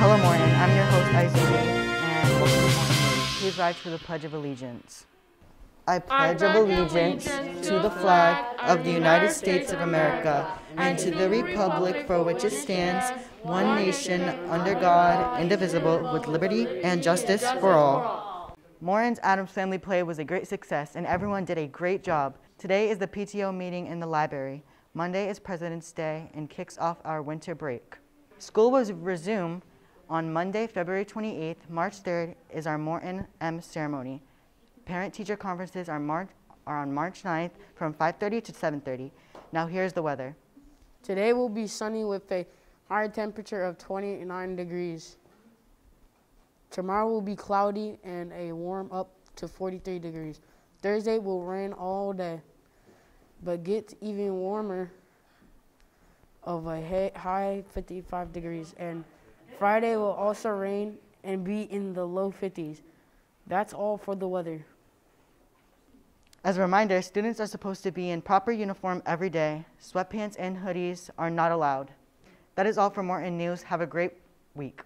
Hello, morning. I'm your host, Isaiah, and welcome Please rise for the Pledge of Allegiance. I pledge of allegiance to the flag of the United States of America and to the republic for which it stands, one nation, under God, indivisible, with liberty and justice for all. Morton's Addams Family Play was a great success, and everyone did a great job. Today is the PTO meeting in the library. Monday is President's Day and kicks off our winter break. School was resumed on Monday, February 28th. March 3rd is our Morton M ceremony. Parent-teacher conferences are, March, are on March 9th from 5.30 to 7.30. Now here's the weather. Today will be sunny with a high temperature of 29 degrees. Tomorrow will be cloudy and a warm up to 43 degrees. Thursday will rain all day, but gets even warmer of a high 55 degrees. And Friday will also rain and be in the low 50s. That's all for the weather. As a reminder, students are supposed to be in proper uniform every day. Sweatpants and hoodies are not allowed. That is all for Morton News. Have a great week.